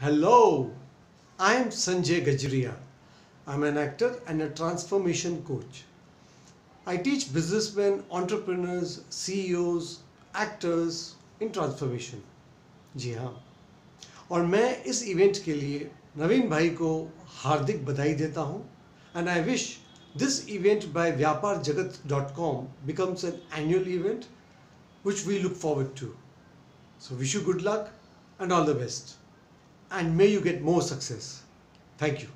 Hello, I'm Sanjay Gajria. I'm an actor and a transformation coach. I teach businessmen, entrepreneurs, CEOs, actors in transformation. जी हाँ और मैं इस event के लिए नवीन भाई को हार्दिक बधाई देता हूँ and I wish this event by Vyapar Jagat dot com becomes an annual event which we look forward to so wish you good luck and and may you get more success. Thank you.